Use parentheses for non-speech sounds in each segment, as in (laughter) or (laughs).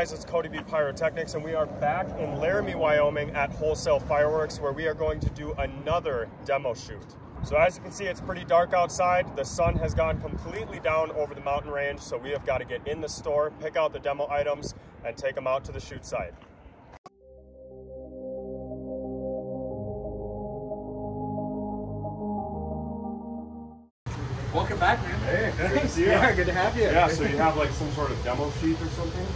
guys? It's Cody B Pyrotechnics, and we are back in Laramie, Wyoming at Wholesale Fireworks, where we are going to do another demo shoot. So as you can see, it's pretty dark outside. The sun has gone completely down over the mountain range, so we have got to get in the store, pick out the demo items, and take them out to the shoot site. Welcome back, man. Hey, good to. Yeah, good to have you. Yeah, so you have like some sort of demo sheet or something?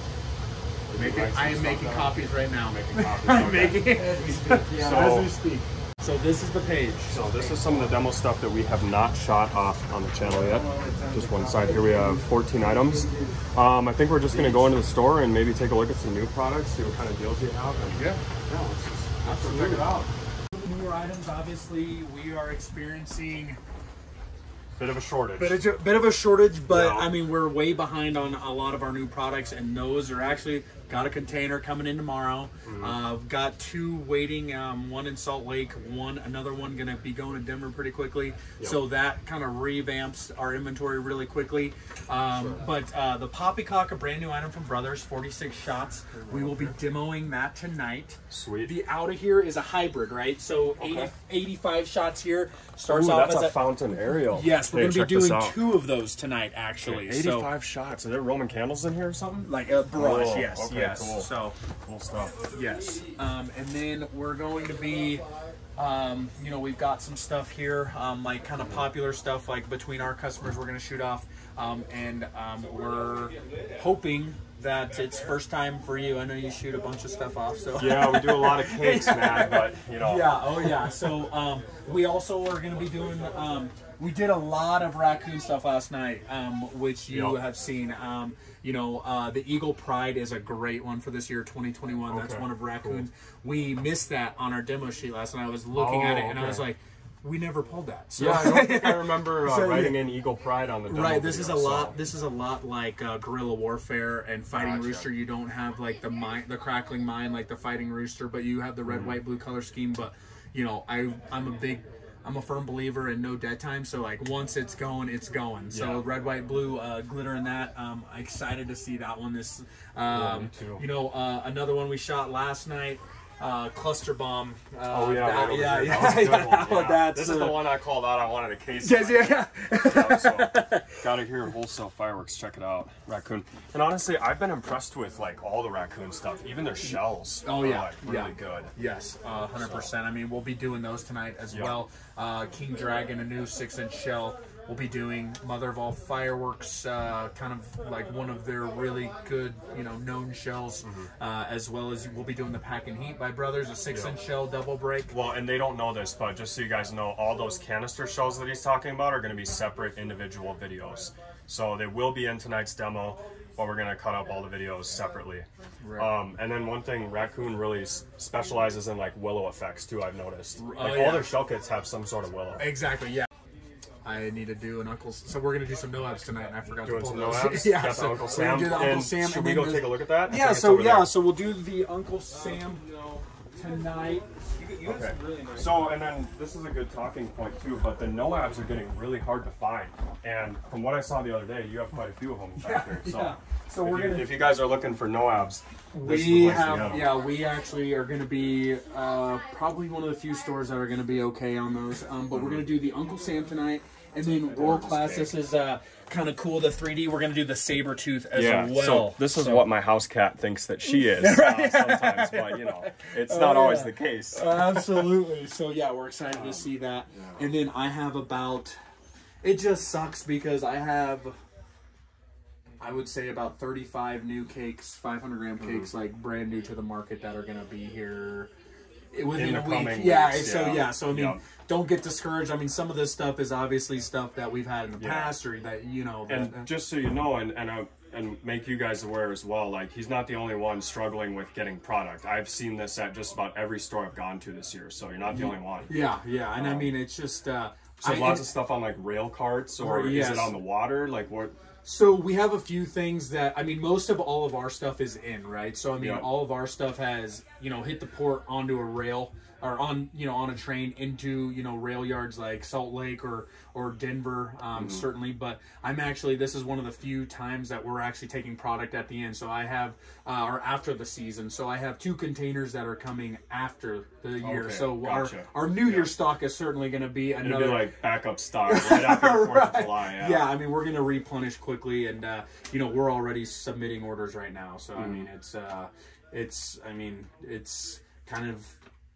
Making- I am making copies right now. Making copies. (laughs) I'm okay. making it as we speak. Yeah, So- as we speak. So this is the page. So this is some of the demo stuff that we have not shot off on the channel yet. Just one side. Here we have 14 items. Um, I think we're just going to go into the store and maybe take a look at some new products, see what kind of deals you have. And Yeah. yeah, let's just let's check it out. Newer items, obviously, we are experiencing Bit of a shortage. bit of, bit of a shortage, but Yeah. I mean we're way behind on a lot of our new products, and those are actually got a container coming in tomorrow. Mm-hmm. Uh, got two waiting, um, one in Salt Lake, one another one gonna be going to Denver pretty quickly. So that kind of revamps our inventory really quickly. Um, But uh, the Poppycock, a brand new item from Brothers, 46 shots. We will be demoing that tonight. Sweet. The out of here is a hybrid, right? So 80, 85 shots here starts Ooh, off that's as a a fountain aerial. Yes, we're Hey, going to be doing two of those tonight, actually. 85 shots. Are there Roman candles in here or something? Like a barrage, Cool. yes, Okay, yes. Cool. So, Cool stuff. yes. Um, and then we're going to be, um, you know, we've got some stuff here, um, like kind of popular stuff, like between our customers, we're going to shoot off. Um, and um, we're hoping that it's first time for you. I know you shoot a bunch of stuff off, so Yeah, we do a lot of (laughs) cakes, man, but you know. Yeah, oh yeah. So um, we also are going to be doing. Um, we did a lot of raccoon stuff last night, um, which you Yep. have seen. You know, uh, the Eagle Pride is a great one for this year, 2021. That's one of raccoons. We missed that on our demo sheet last night. I was looking at Oh, it and I was like, we never pulled that. So, Yeah, I don't think I (laughs) remember uh, So, yeah. writing in Eagle Pride on the demo Right, this is a video, lot. This is a lot like uh, guerrilla warfare and fighting Gotcha. rooster. You don't have like the mine, the crackling mine, like the fighting rooster, but you have the red, white, blue color scheme. But you know, I I'm a big, I'm a firm believer in no dead time. So like once it's going, it's going. So Yeah. red, white, blue, uh, glitter in that. Um, excited to see that one. This, Yeah, um, too. you know, uh, another one we shot last night. Uh, cluster bomb. Uh, Oh yeah, that- right yeah, here. yeah, That was a yeah, one, yeah. (laughs) That's this is uh, the one I called out. I wanted a case. Yes, yeah, yeah. so, (laughs) got it here at Wholesale Fireworks. Check it out, raccoon. And honestly, I've been impressed with like all the raccoon stuff. Even their shells. Oh are, yeah, like, really yeah. good. Yes, uh, hundred percent. I mean, we'll be doing those tonight as Yeah. well. Uh, King Dragon, a new six-inch shell. We'll be doing Mother of All Fireworks, uh, kind of like one of their really good, you know, known shells, Mm-hmm. uh, as well as we'll be doing the Pack and Heat by Brothers, a six-inch shell double break. Well, and they don't know this, but just so you guys know, all those canister shells that he's talking about are going to be separate individual videos. So they will be in tonight's demo, but we're going to cut up all the videos separately. Right. Um, and then one thing, Raccoon really s- specializes in like willow effects too. I've noticed. Like Oh, yeah. all their shell kits have some sort of willow. Exactly. Yeah. I need to do an Uncle. So we're gonna do some no abs tonight, and I forgot Doing to pull some those. no-abs? (laughs) yeah. Got the so Uncle we're Sam. gonna do the Uncle And Sam. should and we then go there's- take a look at that? I Yeah. think it's So over yeah. there. So we'll do the Uncle Sam tonight. Okay. So, and then this is a good talking point too, but the no-abs are getting really hard to find. And from what I saw the other day, you have quite a few of them back there. So, (laughs) yeah. So if, we're you, gonna- if you guys are looking for no-abs, this is the We place to have, get 'em. yeah, we actually are going to be uh, probably one of the few stores that are going to be okay on those. Um, but we're going to do the Uncle Sam tonight, and then world class. This is uh, kind of cool. The 3D. We're going to do the saber tooth as Yeah, well. so this is So- what my house cat thinks that she is (laughs) uh, sometimes, but you know, it's not always the case. (laughs) Absolutely. So yeah, we're excited to see that. And then I have about. It just sucks because I have. I would say about 35 new cakes, 500 gram Mm-hmm. cakes, like brand new to the market that are going to be here within In a week. Yeah, weeks, so yeah. yeah, so I mean, Yeah. don't get discouraged. I mean, some of this stuff is obviously stuff that we've had in the Yeah. past, or that you know. And that- just so you know, and and uh, and make you guys aware as well, like he's not the only one struggling with getting product. I've seen this at just about every store I've gone to this year, so you're not the only one. yeah, yeah, and I mean, it's just. uh So I- lots of stuff on like rail carts, or is Yes. it on the water? Like what? So we have a few things that I mean, most of all of our stuff is in, right? So I mean, Yeah. all of our stuff has you know hit the port onto a rail or on you know on a train into you know rail yards like Salt Lake or or Denver, um, certainly. But I'm actually this is one of the few times that we're actually taking product at the end. So I have uh, or after the season. So I have two containers that are coming after the year. Okay, so gotcha. our our New Year stock is certainly going to be It'll another be like backup stock (laughs) right after the Fourth Right. of July. Yeah. I mean, we're going to replenish quickly, and uh, you know, we're already submitting orders right now. So Mm-hmm. I mean, it's uh, it's I mean, it's kind of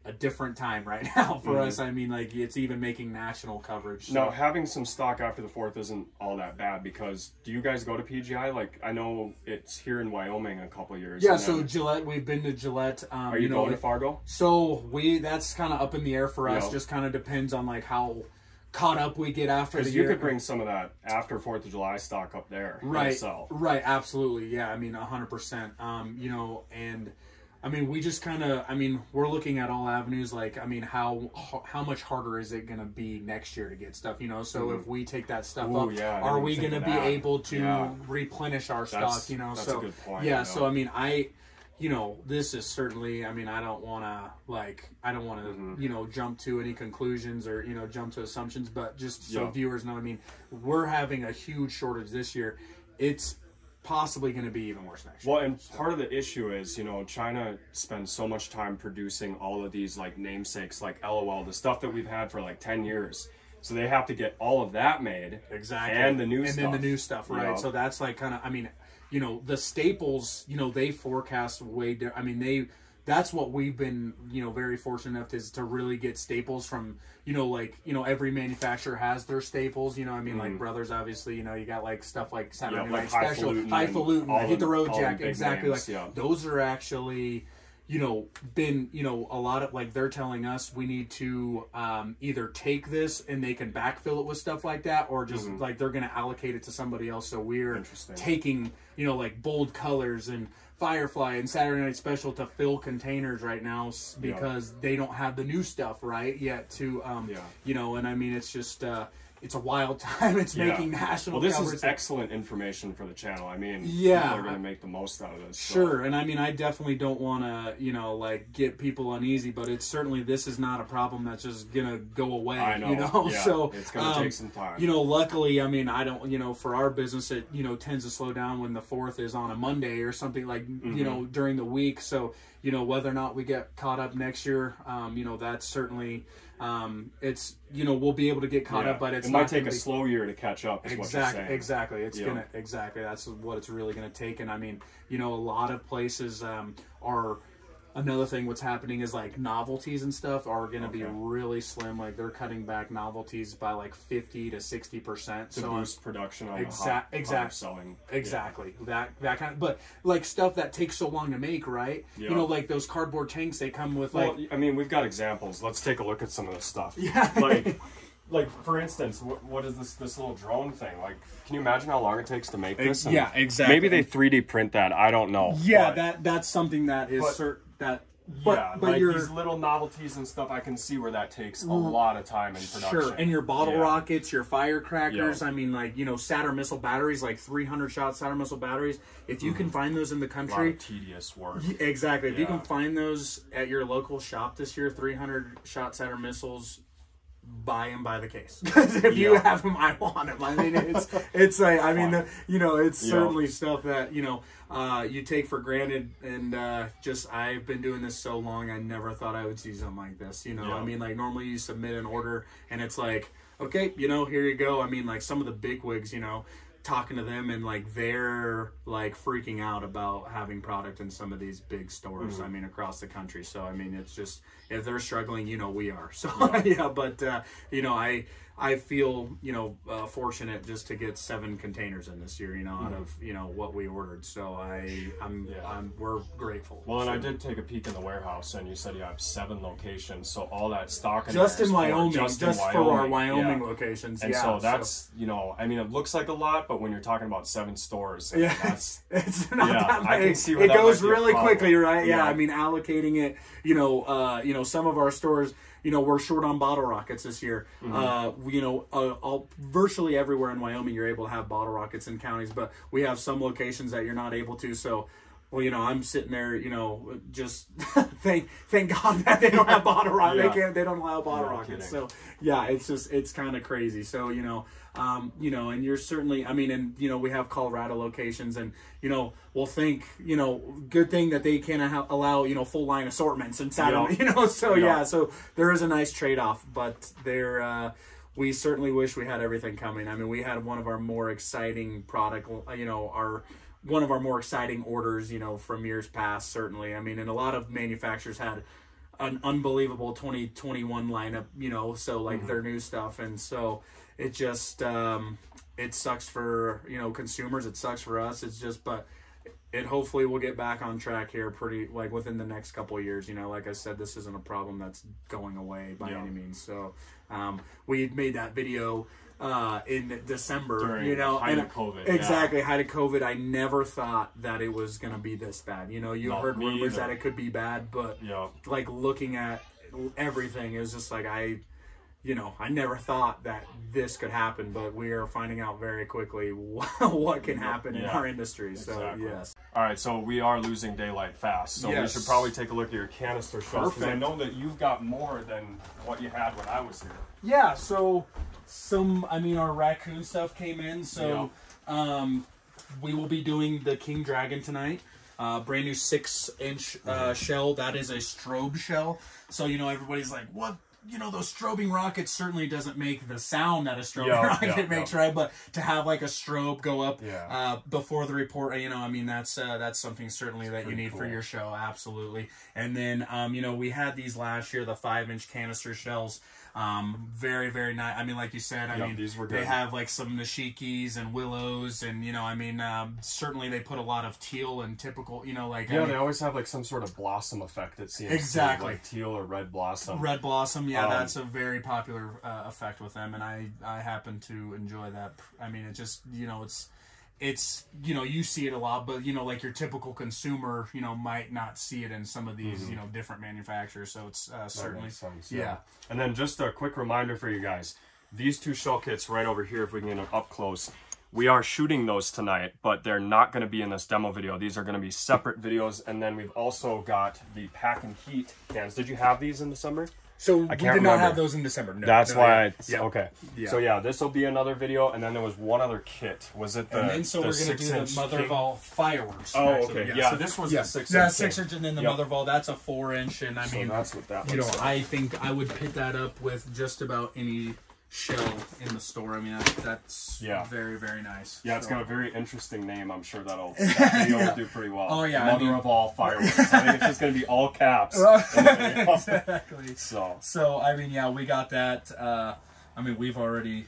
a different time right (laughs) now for Mm-hmm. us. I mean, like it's even making national coverage. So. No, having some stock after the fourth isn't all that bad because do you guys go to PGI? Like I know it's here in Wyoming a couple years. Yeah, so Gillette, we've been to Gillette. Um, are you, know, going to Fargo? So we that's kind of up in the air for us. Just kind of depends on like how caught up we get after the you year. could bring some of that after Fourth of July stock up there. right so right absolutely yeah i mean 100% um you know and i mean we just kind of i mean we're looking at all avenues like i mean how how much harder is it going to be next year to get stuff you know so if we take that stuff Mm-hmm. Ooh, up yeah, are we going to be able to Yeah. replenish our That's- stock you know that's a so good point, yeah I so i mean i you know this is certainly i mean i don't want to like i don't want to Mm-hmm. you know jump to any conclusions or you know jump to assumptions but just so Yeah. viewers know i mean we're having a huge shortage this year it's possibly going to be even worse next year Well, and part of the issue is, you know, China spends so much time producing all of these like namesakes, like LOL, the stuff that we've had for like ten years. So they have to get all of that made, exactly and the new and stuff. then the new stuff right so that's like kind of i mean you know the staples you know they forecast way i mean they that's what we've been you know very fortunate enough is to really get staples from you know like you know every manufacturer has their staples you know i mean like brothers obviously you know you got like stuff like saturday Mm-hmm. Yeah, like night special Highfalutin highfalutin all hit the road jack exactly names, like yeah. those are actually you know been you know a lot of like they're telling us we need to um, either take this and they can backfill it with stuff like that or just like they're going to allocate it to somebody else so we're Mm-hmm. Taking you know like bold colors and firefly and saturday night special to fill containers right now s- Yeah. because they don't have the new stuff right yet to um Yeah. you know and i mean it's just uh it's a wild (laughs) time it's Yeah. making national Well, this is excellent information for the channel. I mean, Yeah. people are going to make the most out of this. so- Sure, and I mean, I definitely don't want to, you know, like get people uneasy, but it's certainly this is not a problem that's just gonna go away. I know. You know, (laughs) Yeah, so it's gonna um, take some time. You know, luckily, I mean, I don't, you know, for our business, it you know tends to slow down when the fourth is on a Monday or something like, Mm-hmm. you know, during the week. So you know, whether or not we get caught up next year, um, you know, that's certainly, um, it's you know, we'll be able to get caught Yeah. up, but it's it might take a be- slow year to catch up. Is what you're Exactly, exactly. It's Yeah. gonna exactly. That's what it's really gonna take. And I mean, you know, a lot of places um, are. Another thing, what's happening is like novelties and stuff are going to be really slim. Like they're cutting back novelties by like fifty to sixty percent. To So boost production on Exact- hot, exact- selling. Exactly that that kind of, but like stuff that takes so long to make, right? Yeah. You know, like those cardboard tanks, they come with like Well, I mean, we've got examples. Let's take a look at some of this stuff. (laughs) Yeah. Like, like for instance, what, what is this this little drone thing? Like, can you imagine how long it takes to make this? And yeah, exactly. Maybe they 3D print that. I don't know. yeah, but- that that's something that is But- cert, that. But yeah, but like these little novelties and stuff. I can see where that takes a lot of time in production. Sure, and your bottle Yeah. rockets, your firecrackers. Yeah. I mean, like you know, Saturn missile batteries, like 300 shot Saturn missile batteries. If you can mm-hmm. find those in the country, tedious work. exactly. If you can find those at your local shop this year, 300 shot Saturn missiles. Buy them by the case. (laughs) 'Cause if you have them, I want them. I mean, it's it's like I mean, the, you know, it's Yeah. certainly stuff that you know uh, you take for granted. And uh, just I've been doing this so long, I never thought I would see something like this. You know, Yeah. I mean, like normally you submit an order and it's like, okay, you know, here you go. I mean, like some of the big wigs, you know, talking to them and like they're like freaking out about having product in some of these big stores. Mm-hmm. I mean, across the country. So I mean, it's just if they're struggling, you know, we are. So yeah, (laughs) but uh, you know, I. I feel you know uh, fortunate just to get seven containers in this year, you know, out of you know what we ordered. So I, I'm, Mm-hmm. Yeah. I'm, we're grateful. Well, and So- I did take a peek in the warehouse, and you said you have seven locations. So all that stock in just in Wyoming, just, in for our Wyoming yeah. locations. And yeah, so that's you know, I mean, it looks like a lot, but when you're talking about seven stores, Yeah, that's (laughs) it's not Yeah, that I can see where it goes might be a really quickly, right? Yeah. Yeah. I mean, allocating it. You know, uh, you know, some of our stores you know, we're short on bottle rockets this year. Uh, we- you know, uh, all, virtually everywhere in Wyoming, you're able to have bottle rockets in counties, but we have some locations that you're not able to. So, well, you know, I'm sitting there, you know, just (laughs) thank thank God (laughs) that they don't have bottle rockets. Yeah. They can't. They don't allow bottle No rockets. So yeah, it's just it's kind of crazy. So you know, um, you know, and you're certainly. I mean, and you know, we have Colorado locations, and you know, we'll think, you know, good thing that they can't ha- allow you know full line assortments inside of Yeah. (laughs) you know. So Yeah. yeah, so there is a nice trade off, but there. Uh, we certainly wish we had everything coming. I mean, we had one of our more exciting product, you know, our one of our more exciting orders, you know, from years past. Certainly, I mean, and a lot of manufacturers had an unbelievable 2021 lineup, you know, so like their new stuff, and so it just um, it sucks for you know consumers. It sucks for us. It's just, but it hopefully will get back on track here pretty like within the next couple of years. You know, like I said, this isn't a problem that's going away by Yeah. any means. So um, we made that video uh, in December. During you know, height and- of COVID, yeah. Exactly, height of COVID. I never thought that it was going to be this bad. You know, you No, heard rumors either. that it could be bad, but Yeah. like looking at everything, it was just like I. You know, I never thought that this could happen, but we are finding out very quickly (laughs) what can happen in our industry. So yes, All right, so we are losing daylight fast. So we should probably take a look at your canister shells because I know that you've got more than what you had when I was here. Yeah, so some I mean our raccoon stuff came in, so um we will be doing the King Dragon tonight. Uh brand new six inch uh shell. That is a strobe shell. So you know everybody's like, what you know, those strobing rockets certainly doesn't make the sound that a strobing Yeah, rocket yeah, (laughs) makes, yeah. right? But to have like a strobe go up uh, before the report, you know, I mean, that's uh, that's something certainly that you need for your show, absolutely. And then, um, you know, we had these last year, the five inch canister shells. Um, very, very nice. I mean, like you said, I Yeah, mean, these were they have like some nishikis and willows, and you know, I mean, um, certainly they put a lot of teal and typical, you know, like I Yeah, mean, they always have like some sort of blossom effect. It seems Exactly. like teal or red blossom. Red Blossom, yeah, Um, that's a very popular uh, effect with them, and I I happen to enjoy that. I mean, it just you know it's it's you know you see it a lot, but you know like your typical consumer you know might not see it in some of these you know different manufacturers. So it's uh, Mm-hmm. Certainly sense, yeah. And then just a quick reminder for you guys: these two shell kits right over here, if we can get them up close. We are shooting those tonight, but they're not going to be in this demo video. These are going to be separate videos, and then we've also got the pack and heat cans. Did you have these in December? So we can't did not have those in December. No, That's no, why. yeah. I, Yeah. Okay. Yeah. So yeah, this will be another video, and then there was one other kit. Was it the? And then so the we're gonna do the six-inch mother King? of all fireworks. Oh, actually. okay. Yeah, so this was yeah, the six Yeah, inch six inch, and then the Yep. mother of all that's a four inch, and I So mean that's what that you know, like. I think I would pit that up with just about any shell in the store. I mean, that, that's Yeah. very, very nice. Yeah, it's So- got a very interesting name. I'm sure that'll (laughs) that video will do pretty well. Oh, yeah, I mother mean- of all (laughs) fireworks. I think it's just going to be all caps. in the video. exactly. so So I mean, yeah, we got that. Uh, I mean, we've already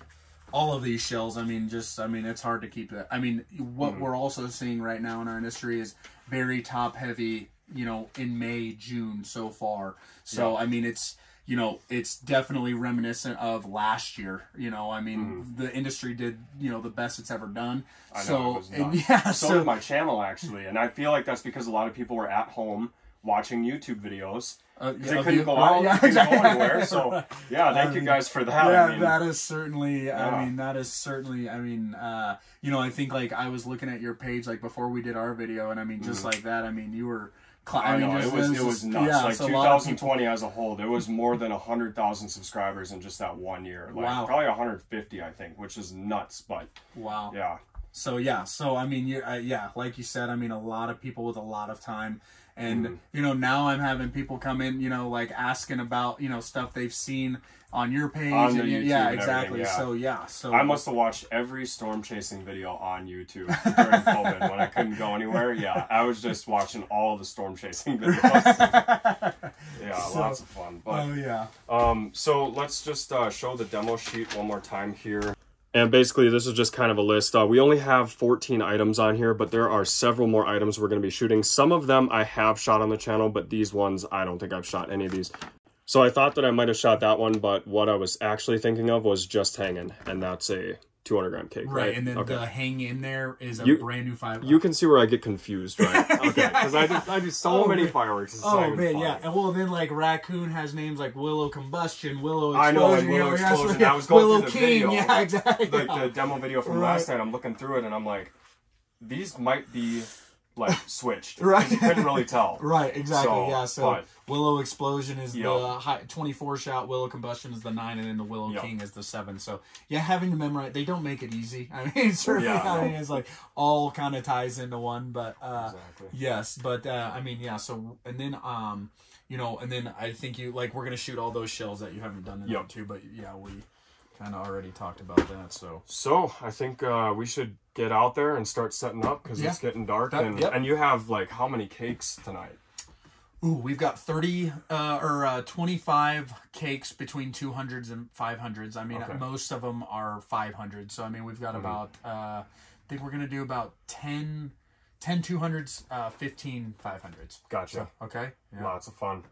all of these shells. I mean, just I mean, it's hard to keep that. I mean, what Mm-hmm. we're also seeing right now in our industry is very top heavy. You know, in May, June so far. So Yeah. I mean, it's you know, it's definitely reminiscent of last year. You know, I mean, the industry did you know the best it's ever done. I know so and, (laughs) yeah, so, so, did my channel actually, and I feel like that's because a lot of people were at home watching YouTube videos. uh, yeah, they couldn't you- go out, yeah, (laughs) couldn't go anywhere. So yeah, thank you Um, guys for that. yeah, I mean, that is certainly. Yeah. I mean, that is certainly. I mean, uh, you know, I think like I was looking at your page like before we did our video, and I mean, just like that. I mean, you were. Cl- Mm-hmm. I, know it was it was nuts. Yeah, like so a lot of people- 2020 as a whole, there was more than hundred thousand subscribers in just that one year. Like Wow. probably 150, I think, which is nuts. But Wow. yeah, So yeah, so I mean, you uh, yeah, like you said, I mean, a lot of people with a lot of time, and Mm-hmm. you know, now I'm having people come in, you know, like asking about you know stuff they've seen on your page, On and, YouTube yeah, and exactly. yeah. So yeah, so I must have watched every storm chasing video on YouTube (laughs) during COVID when I couldn't go anywhere. Yeah, I was just watching all the storm chasing (laughs) videos. (laughs) yeah, So- lots of fun. But Oh yeah. Um, so let's just uh, show the demo sheet one more time here. And basically, this is just kind of a list. Uh, we only have 14 items on here, but there are several more items we're going to be shooting. Some of them I have shot on the channel, but these ones, I don't think I've shot any of these. So I thought that I might have shot that one, but what I was actually thinking of was Just Hanging, and that's a 200 gram cake, right? Right, and then okay. the hang in there is a You- brand new five. You can see where I get confused, right? (laughs) Okay, because I do, I do so Oh, many man. fireworks. It's Oh man, yeah, and well then like raccoon has names like Willow Combustion, Willow Explosion. I know, like Willow Explosion. yeah, I was going Willow through the King, video, yeah, (laughs) exactly. Like yeah. the demo video from Right. last night, I'm looking through it and I'm like, these might be like switched. (laughs) right, You couldn't really (laughs) tell. Right, exactly. So, yeah, so but- Willow Explosion is Yep. the high, 24 shot, Willow Combustion is the 9, and then the Willow Yep. King is the 7. So, yeah, having to memorize, they don't make it easy. (laughs) I mean, certainly, Yeah, I mean, it's like all kind of ties into one, but uh, Exactly. yes, but uh, I mean, yeah, so, and then, um, you know, and then I think you, like, we're going to shoot all those shells that you haven't done in Yep. too, but yeah, we kind of already talked about that, so. So I think uh, we should get out there and start setting up because Yeah. it's getting dark. That- and yep. and you have like how many cakes tonight? Ooh, we've got 30 uh, or uh, 25 cakes between 200s and 500s. I mean, Okay. most of them are 500. So, I mean, we've got about, uh, I think we're going to do about 10, 10 200s, uh, 15 500s. Gotcha. Okay? Yeah. Lots of fun.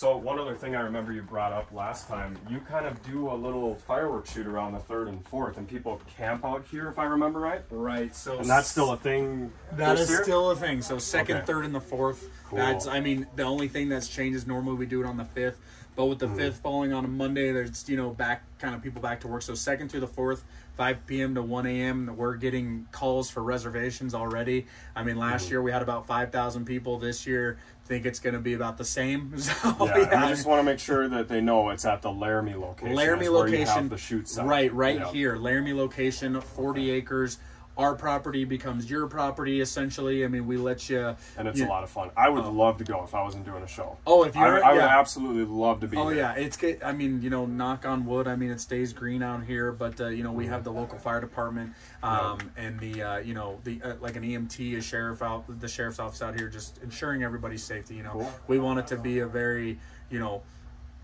So one other thing I remember you brought up last time, you kind of do a little fireworks shoot around the third and fourth, and people camp out here, if I remember right. Right. So, And that's still a thing. That is year? still a thing. So second, Okay. third, and the fourth. Cool. That's I mean the only thing that's changed is normally we do it on the fifth, but with the Mm-hmm. fifth falling on a Monday, there's you know back kind of people back to work. So second through the fourth, five p.m. to one a.m. We're getting calls for reservations already. I mean last Mm-hmm. year we had about five thousand people. This year think it's going to be about the same. (laughs) So Yeah, and I just want to make sure that they know it's at the Laramie location. Laramie is where you location, have the shoot set. right, right Yeah. here. Laramie location, forty acres. Our property becomes your property essentially. I mean, we let you. and it's you- a lot of fun. I would love to go if I wasn't doing a show. Oh, if I, you're- I would absolutely love to be. Oh here. yeah, it's good. I mean, you know, knock on wood. I mean, it stays green out here, but uh, you know, we have the local fire department, um, and the uh, you know, the uh, like an EMT, a sheriff out, the sheriff's office out here, just ensuring everybody's safety. You know, Cool. we want it to be a very, you know,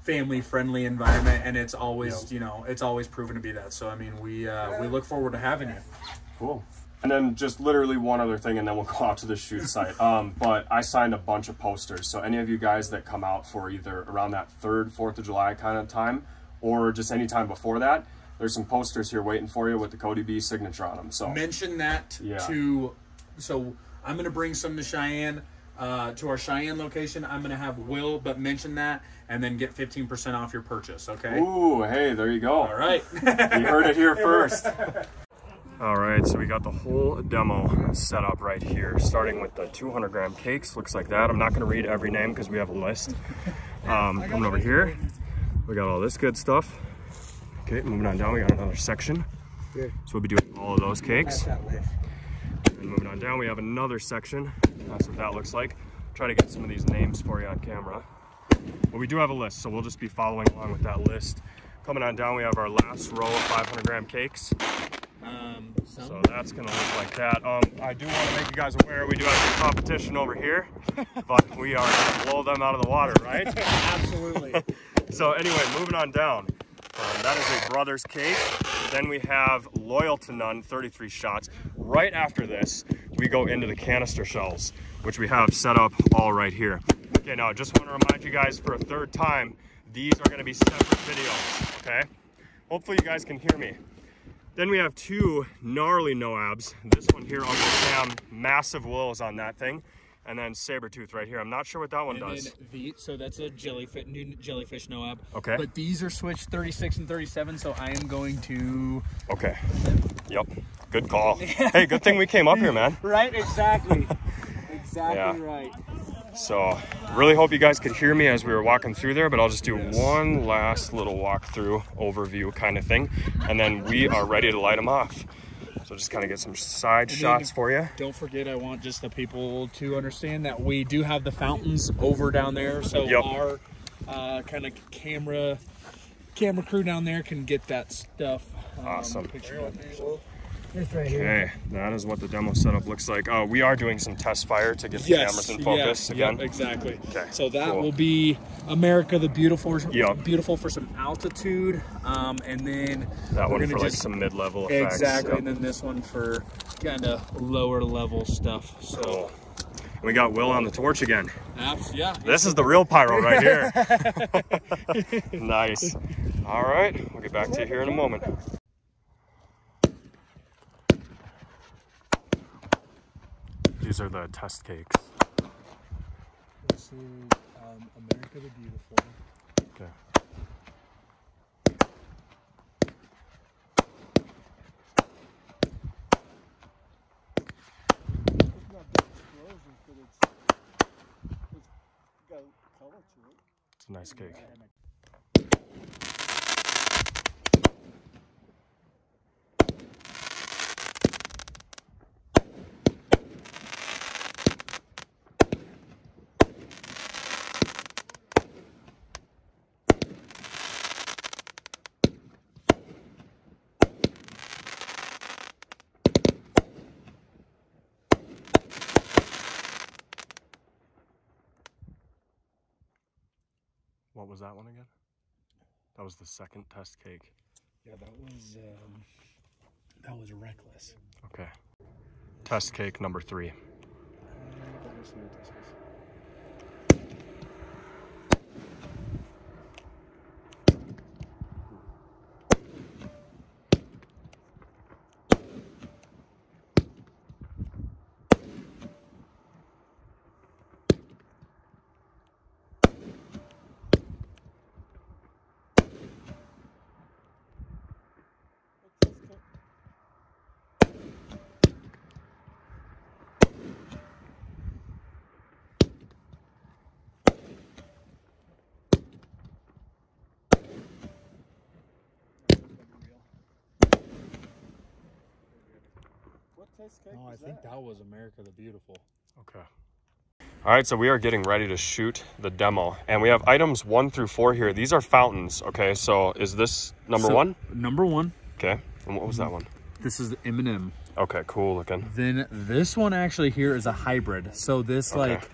family friendly environment, and it's always, Yep. you know, it's always proven to be that. So I mean, we uh, we look forward to having you. Cool. And then just literally one other thing, and then we'll go out to the shoot (laughs) site. Um, but I signed a bunch of posters. So any of you guys that come out for either around that third, Fourth of July kind of time, or just any time before that, there's some posters here waiting for you with the Cody B signature on them. So mention that Yeah. to so i'm gonna bring some to cheyenne uh, to our cheyenne location i'm gonna have will but mention that and then get 15% off your purchase okay ooh, hey, there you go. all right You heard it here (laughs) first. (laughs) All right, so we got the whole demo set up right here, starting with the 200 gram cakes. Looks like that. I'm not going to read every name because we have a list. Um, coming over here, we got all this good stuff. Okay, moving on down, we got another section. So we'll be doing all of those cakes. And moving on down, we have another section. That's what that looks like. Try to get some of these names for you on camera. But we do have a list, so we'll just be following along with that list. Coming on down, we have our last row of 500 gram cakes. Um, So that's gonna look like that. Um, I do want to make you guys aware we do have some competition over here, (laughs) but we are gonna blow them out of the water, right? (laughs) absolutely (laughs) so anyway, moving on down. Um, that is a brother's cake. Then we have Loyal to None, 33 shots. Right after this, we go into the canister shells, which we have set up all right here. Okay, now I just want to remind you guys for a third time, these are going to be separate videos, okay? Hopefully you guys can hear me. Then we have two gnarly Noabs. This one here, Uncle Sam, massive willows on that thing. And then Sabertooth right here. I'm not sure what that one and does. the, so that's a jellyfish new jellyfish noab Okay. but these are switched 36 and 37 so i am going to Okay. Yep. Good call. hey, good thing we came up here, man. (laughs) right exactly (laughs) exactly Yeah. right So, really hope you guys could hear me as we were walking through there, but I'll just do one last little walkthrough overview kind of thing, and then we are ready to light them off. So just kind of get some side then- shots for you. Don't forget, I want just the people to understand that we do have the fountains over down there, so Yep. our uh, kind of camera camera crew down there can get that stuff. um, Awesome. Pictured down there, so- Okay, that is what the demo setup looks like. Uh, we are doing some test fire to get the Yes, cameras in focus yeah, again. yep, exactly. Okay, So that cool. will be America the Beautiful, Yep. beautiful for some altitude, um, and then That we're one gonna for like some mid-level effects. exactly, Yep. and then this one for kind of lower level stuff. So Cool. We got Will on the torch again. abs- yeah, This is the real pyro right here. (laughs) (laughs) nice. All right, we'll get back to you here in a moment. These are the test cakes. This is um, America the Beautiful. Okay. It's not big explosions, but it's, it's got color to it. It's a nice cake. Was that one again? That was the second test cake. Yeah, that was um, that was reckless. Okay. Test cake number three. What test cake No, I think that? that was America the Beautiful. Okay. All right, so we are getting ready to shoot the demo, and we have items one through four here. These are fountains. Okay, so is this number So, one? Number one. Okay, and what was that one? This is the M&M. Okay, cool looking. Then this one actually here is a hybrid. So this Okay. like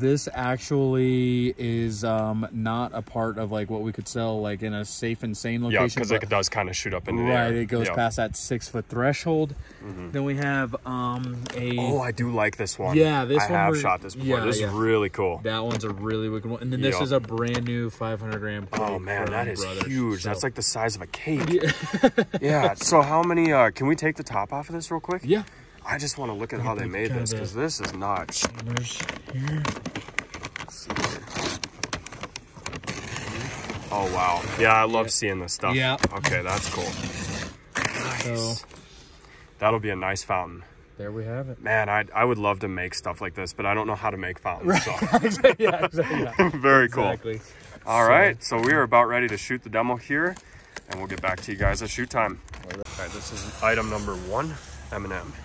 this actually is um not a part of like what we could sell like in a safe and sane location. Yeah, because it does kind of shoot up in the right, air. it goes Yeah. past that six foot threshold. Then we have um a Oh, I do like this one. Yeah, this I one I have shot this before. yeah, this yeah. is really cool. that one's a really wicked one. And then this Yup. is a brand new 500 gram. Oh man, that is Brothers. huge. That's like the size of a cake. (laughs) Yeah. So how many? uh Can we take the top off of this real quick? yeah. I just want to look at how they made this because this is not. Here. Oh wow. Yeah, I love seeing this stuff. Yeah. Okay, that's cool. So That'll be a nice fountain. there we have it. Man, I I would love to make stuff like this, but I don't know how to make fountains. So (laughs) yeah, exactly. (laughs) Yeah. very cool. exactly. All right, so we are about ready to shoot the demo here, and we'll get back to you guys at shoot time. All right, this is item number one, M&M.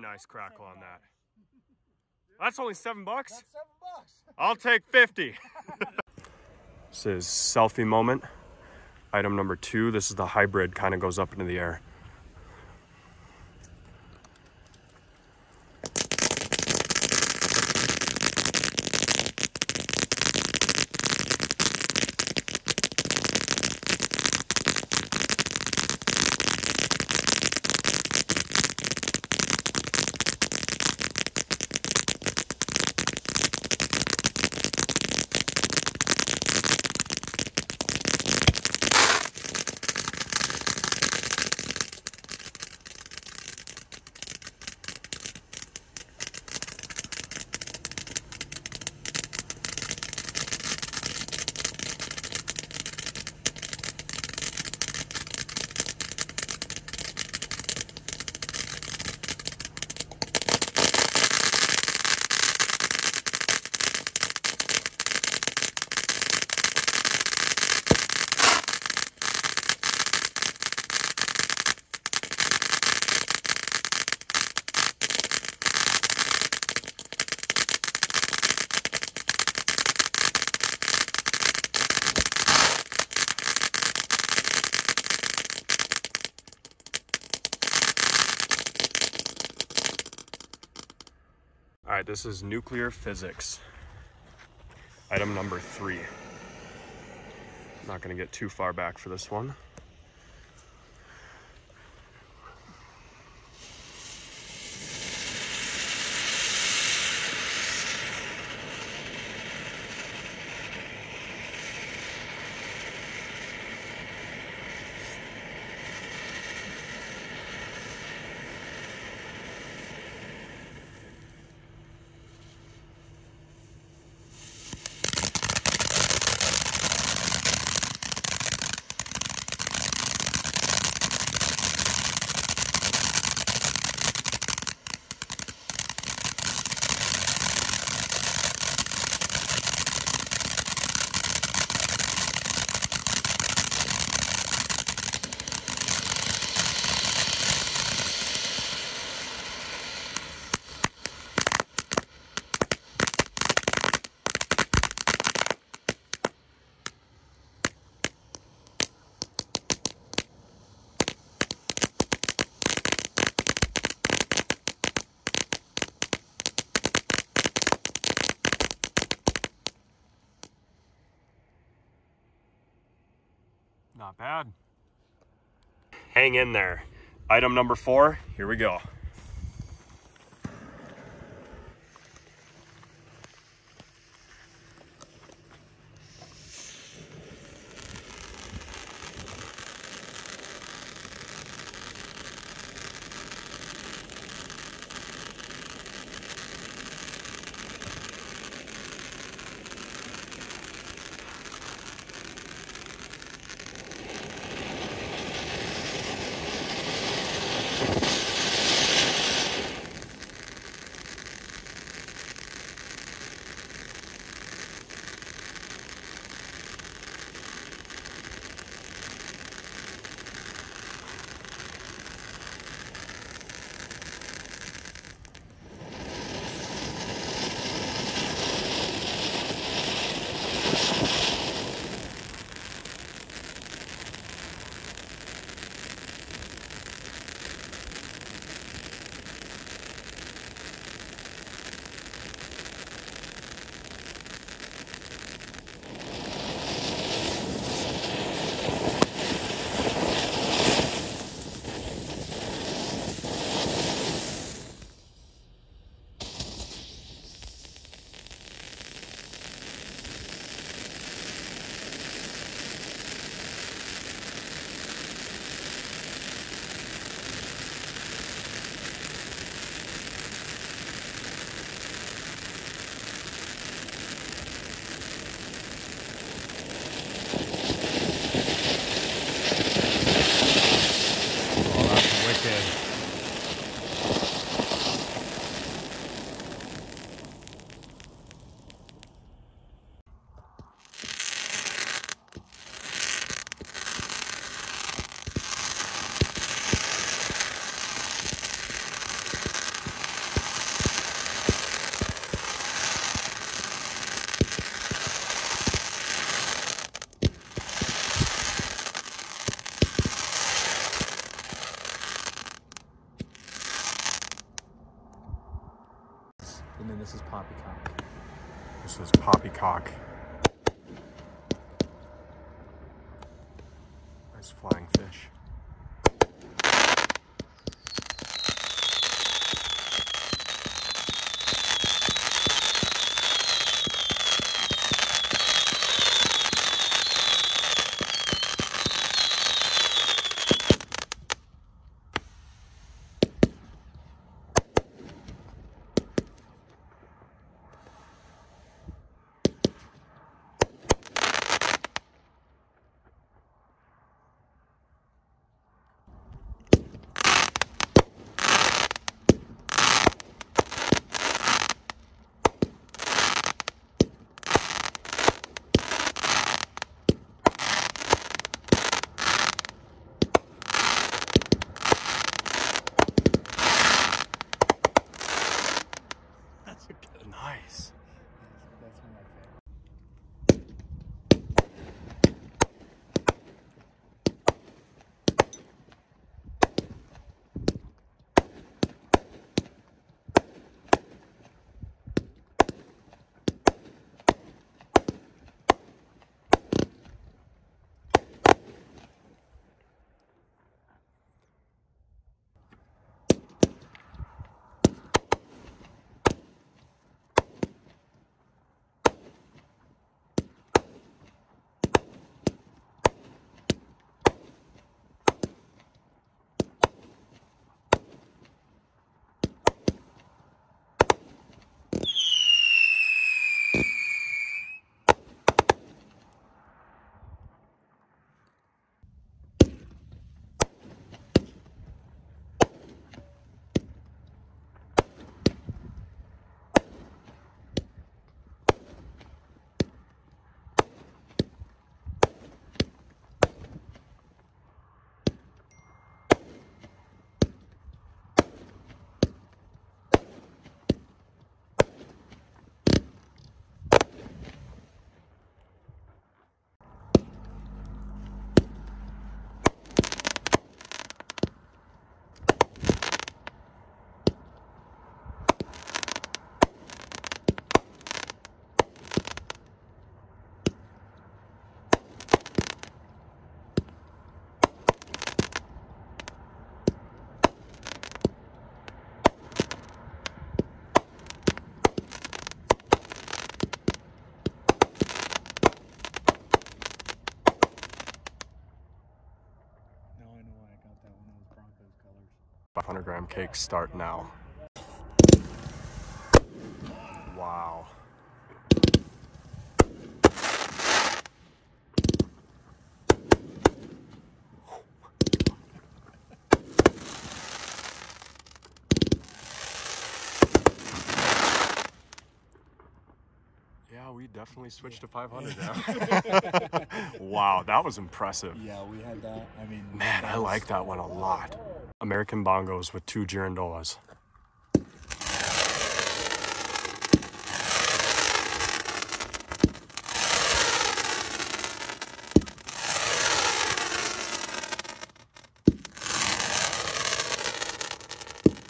Very nice crackle on that. That's only seven bucks. That's seven bucks. (laughs) I'll take 50. this is selfie moment. Item number two. This is the hybrid, kind of goes up into the air. This is nuclear physics. Item number three. Not gonna get too far back for this one. Bad. Hang in there. Item number four, here we go. 500 gram cakes start now. Wow. Yeah, we definitely switched to 500 now. (laughs) wow, that was impressive. Yeah, we had that. I mean, Man, I like that one a lot. American bongos with two girandolas.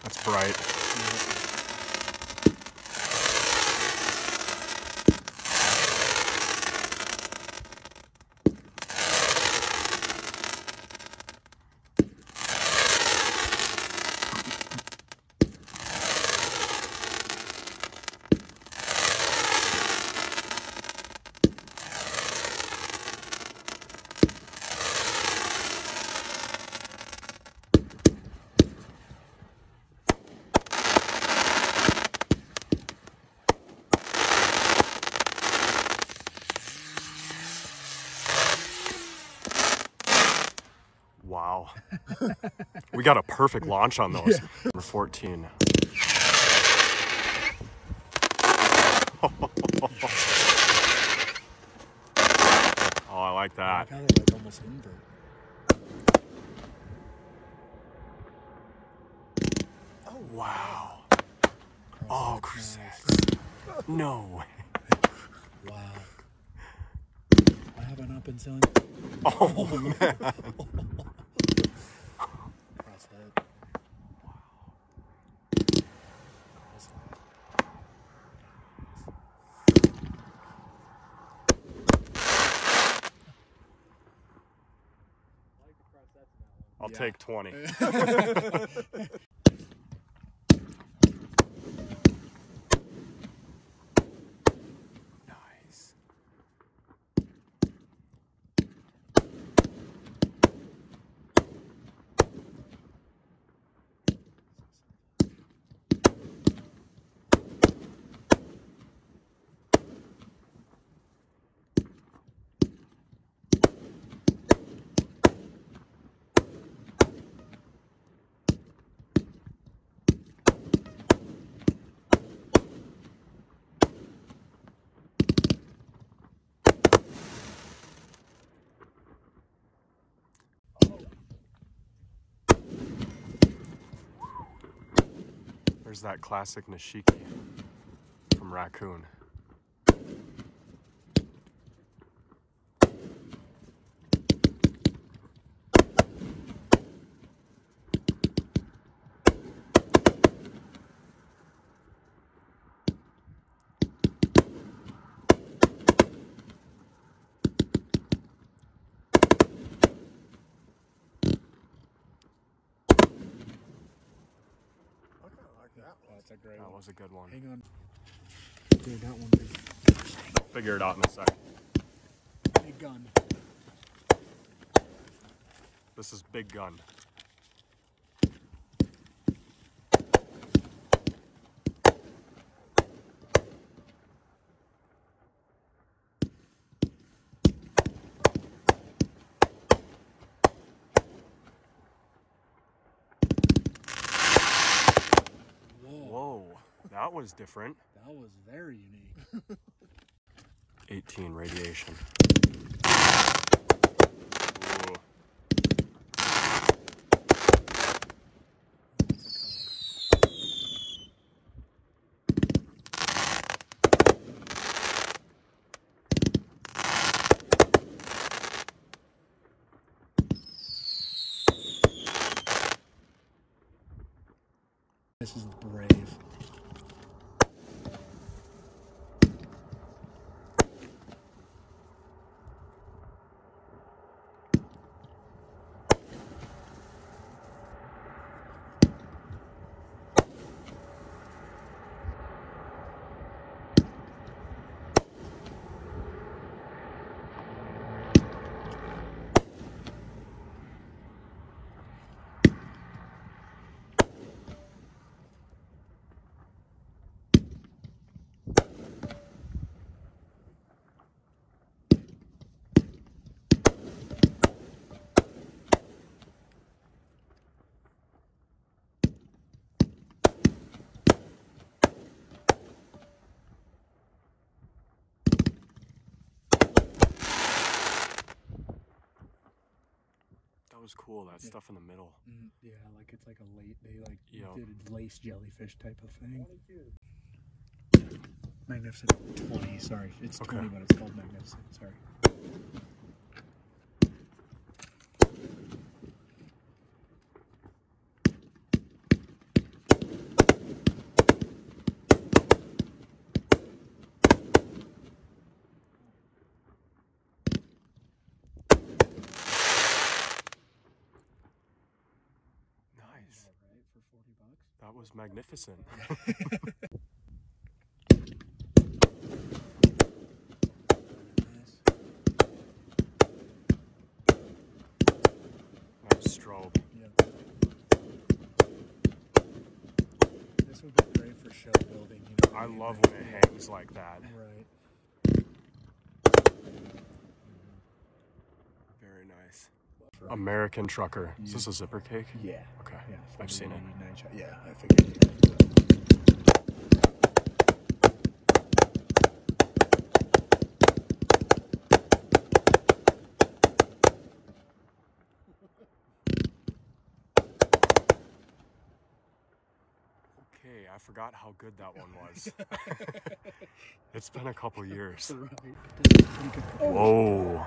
That's bright. Wow. We got a perfect launch on those. (laughs) Number 14. (laughs) oh, I like that. How they like almost invert. Oh, wow. Oh, Oh, Chris. No way. Wow. (laughs) I have an up and selling. Oh, man. Cross head. Cross head. I'll Yeah. Take 20. (laughs) (laughs) There's that classic Nishiki from Raccoon. That's a great That one. was a good one. Hang on. Dude, that one big, Figure it out in a second. big gun. This is Big Gun. Whoa. Whoa, that was different. That was very unique. (laughs) 18 radiation. Ooh. This is brave. Was cool. That stuff in the middle. Mm, yeah, like it's like a late. They like Yo. did a lace jellyfish type of thing. Magnificent twenty. Sorry, it's Okay. twenty, but it's called magnificent. Sorry. Nice. All right, for forty bucks. That was magnificent. (laughs) Nice strobe. Yeah. This would be great for show building. You know. I mean? love when it hangs like that. Right. Mm-hmm. Very nice. American trucker. Is this a zipper cake? Yeah. Okay. Yeah. I've seen it. 49 shot. Yeah, I figured. Okay, I forgot how good that one was. (laughs) it's been a couple (laughs) years. Right. This is pretty good. Whoa.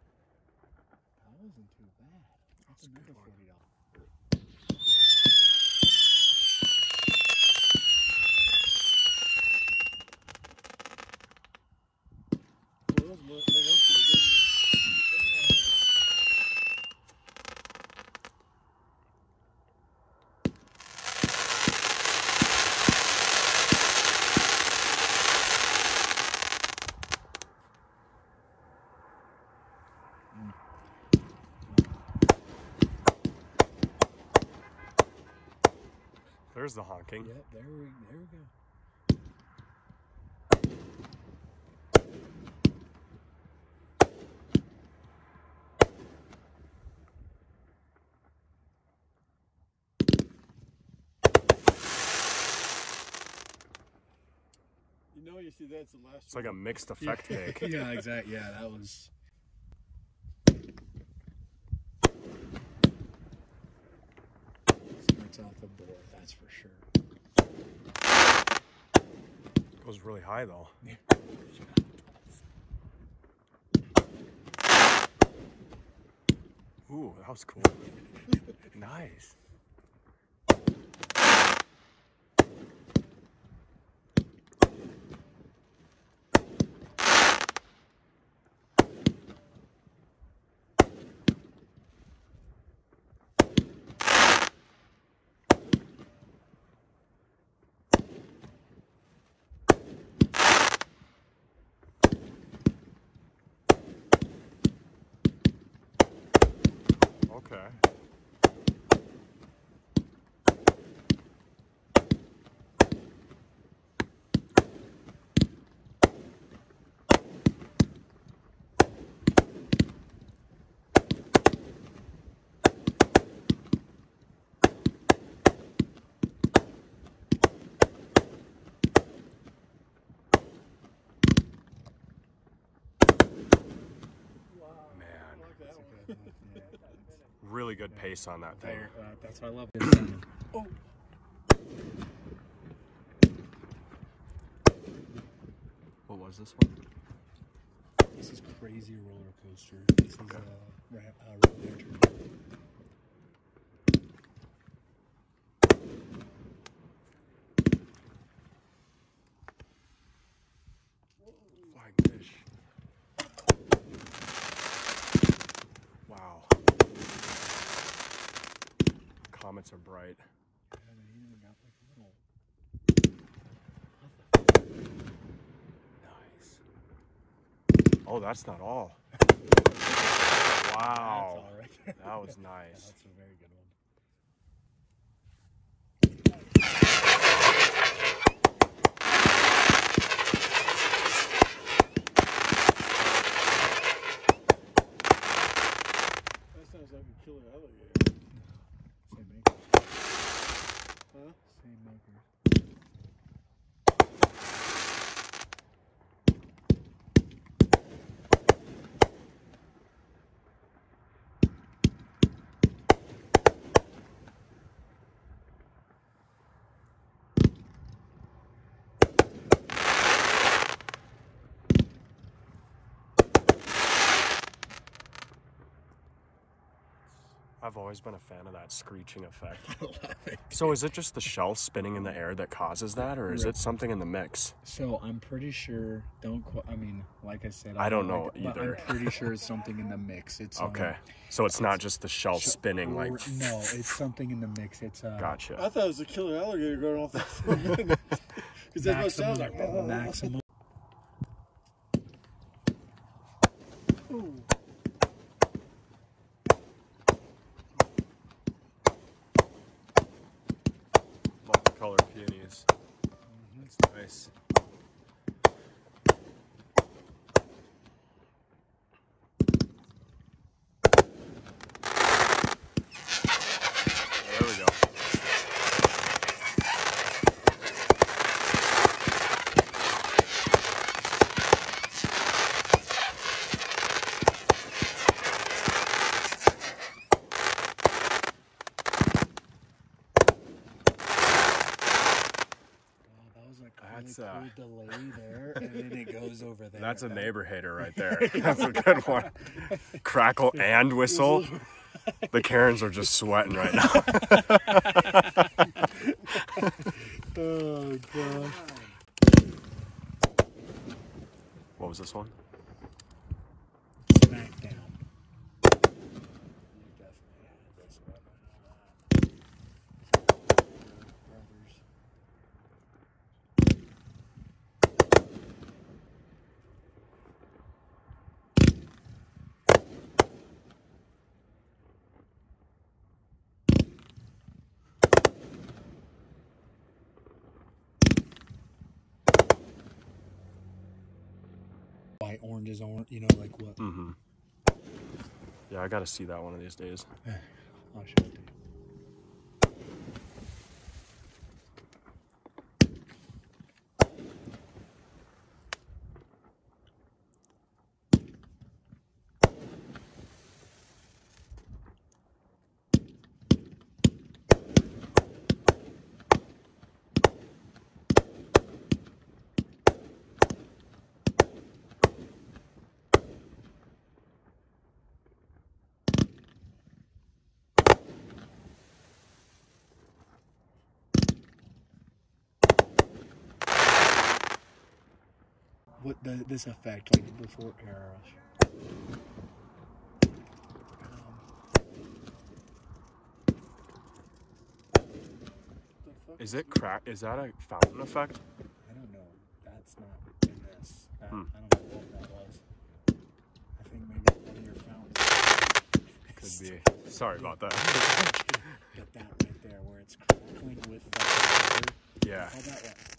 that wasn't too bad. That's That's a good another one. forty dollars. Well, those look, they look pretty good. There's the honking. Yeah, there we there we go. You know, you see that's the last. It's like a mixed (laughs) effect cake. yeah, exactly. Yeah, that was. Starts off the board, that's for sure. It Goes really high though. Ooh, that was cool. (laughs) nice. Okay. Man, I like that That's a one. good one. Yeah, really good pace on that thing. there, uh, that's why I love (coughs) oh, What was this one? this is crazy roller coaster. This is uh, ra- uh, Red Lantern. Flying fish. Wow. Are bright. Yeah, they even got like little. Nice. Oh, that's not all. Wow. all right. That was nice. that's a very good one. I've always been a fan of that screeching effect. (laughs) So is it just the shell spinning in the air that causes that, or is it something in the mix? So I'm pretty sure. Don't. Qu- I mean, like I said, I don't know like it, but either. I'm pretty (laughs) sure it's something in the mix. It's um, Okay. So it's not just the shell spinning like. no, it's something in the mix. It's uh, gotcha. I thought it was a killer alligator going off that (laughs) for a minute. Because that's what it sounds like. maximum. maximum. Ooh. Multicolored peonies. That's nice. There we go. Wow, that was like a really That's, uh, cool delay there, (laughs) and then it goes over there. That's a That- neighbor hater right there. (laughs) (laughs) That's a good one. Crackle and whistle. The Karens are just sweating right now. Oh, God. What was this one? Smackdown. You definitely had this one. Brothers. White, orange is orange, you know, like what? Mm-hmm. Yeah, I gotta see that one of these days. (sighs) What the, this effect, like before air rush? Is it crack? Is that a fountain effect? I don't know. That's not in this. That, Hmm. I don't know what that was. I think maybe one of your fountains. Could be. (laughs) Sorry about that. Get that right there where it's crackling with the water. Yeah, How that one?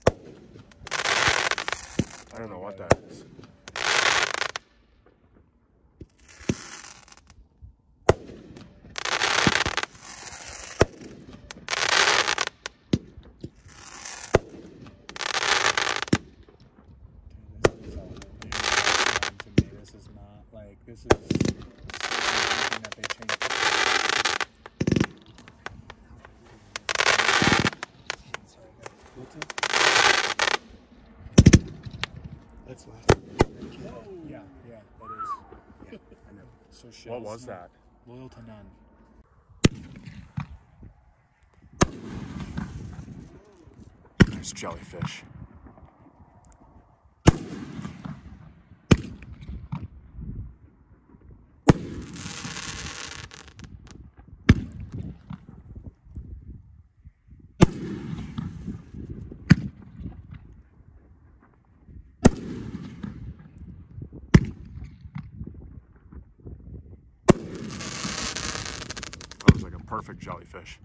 I don't know what that is it? That's loud. Yeah, yeah, that is. Yeah, I know. So (laughs) What was that? Loyal to none. Nice jellyfish. That was like a Nice.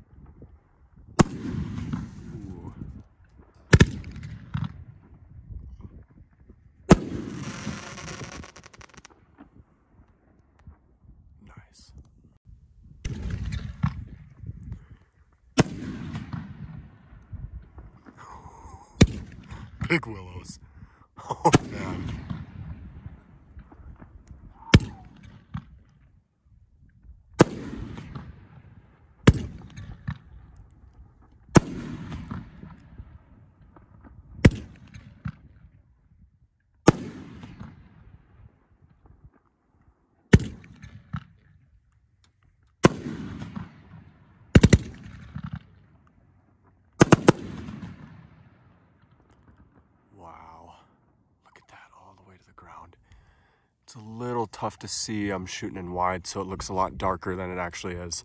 Big willows. Little tough to see. I'm shooting in wide, so it looks a lot darker than it actually is.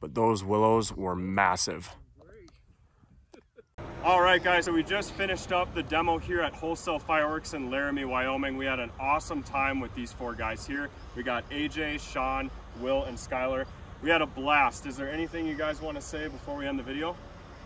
But those willows were massive. (laughs) All right, guys, so we just finished up the demo here at Wholesale Fireworks in Laramie, Wyoming. We had an awesome time with these four guys here. We got AJ, Sean, Will, and Skylar. We had a blast. Is there anything you guys want to say before we end the video?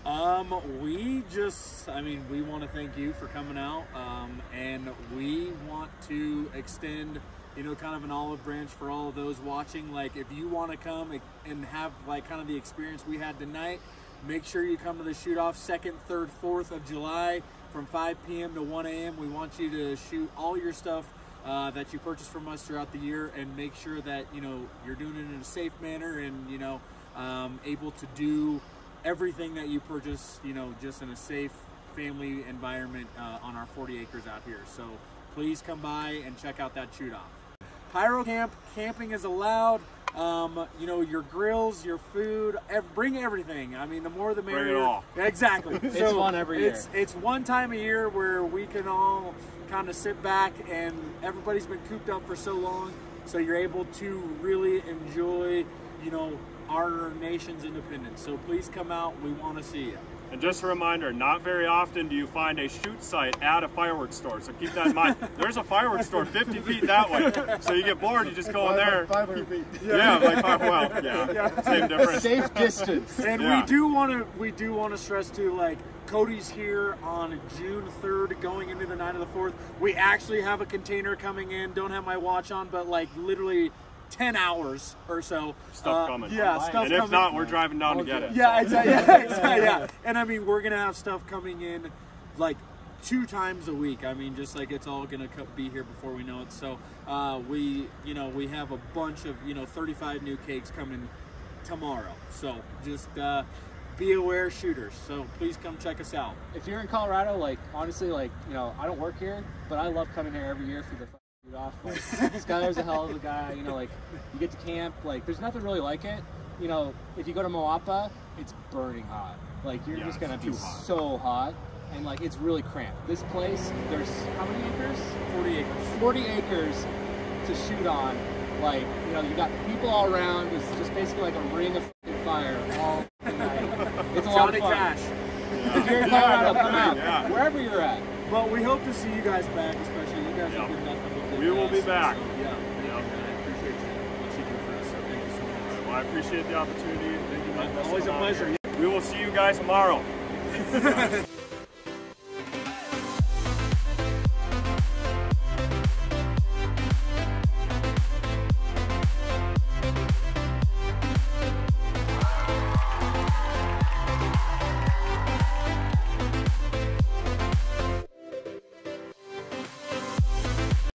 Um, we just, I mean, we want to thank you for coming out, um, and we want to extend, you know, kind of an olive branch for all of those watching. Like, if you want to come and have like kind of the experience we had tonight, make sure you come to the shoot off second, third, fourth of July from 5 p.m. to 1 a.m. We want you to shoot all your stuff uh, that you purchase from us throughout the year and make sure that you know you're doing it in a safe manner and you know um, able to do everything that you purchase, you know, just in a safe family environment uh, on our 40 acres out here. So please come by and check out that shoot off. Pyro camp, camping is allowed. Um, you know, your grills, your food, ev- bring everything. I mean, the more the merrier. Bring it all. Exactly. (laughs) It's So fun every year. It's, it's one time a year where we can all kind of sit back and everybody's been cooped up for so long. So you're able to really enjoy, you know, our nation's independence. So please come out. We want to see you. And just a reminder, not very often do you find a shoot site at a fireworks store. So keep that in mind. (laughs) There's a fireworks store 50 feet that way. So you get bored, you just go in there. 500 feet. Yeah, like five, well, (laughs) yeah, same difference. Safe distance. And Yeah. we do want to we do want to stress too like Cody's here on June 3rd going into the night of the 4th. We actually have a container coming in. Don't have my watch on but like literally 10 hours or so. Stuff Uh, coming. Yeah, stuff And if coming. not, we're driving down to get it. Yeah, exactly. Yeah, (laughs) exactly. Yeah, and I mean, we're gonna have stuff coming in like two times a week. I mean, just like it's all gonna co- be here before we know it. So uh, we, you know, we have a bunch of you know 35 new cakes coming tomorrow. So just uh, be aware, shooters. So please come check us out. If you're in Colorado, like honestly, like you know, I don't work here, but I love coming here every year for the off. Like, (laughs) Skylar's a hell of a guy. You know, like you get to camp. Like there's nothing really like it. You know, if you go to Moapa, it's burning hot. Like you're Yeah, just gonna be hot. so hot, and like it's really cramped. This place, there's how many acres? 40 acres. 40 acres to shoot on. Like, you know, you got people all around. It's just basically like a ring of fire all night. (laughs) It's a lot Johnny of fun. Cash. If you're in Colorado, come out. (laughs) Yeah. Wherever you're at. But we hope to see you guys back, especially you guys Yeah. We will be back. Yeah, yeah. I appreciate you what you do for us. So thank you so much. Well, I appreciate the opportunity. Thank you. Always a pleasure. We will see you guys tomorrow. (laughs)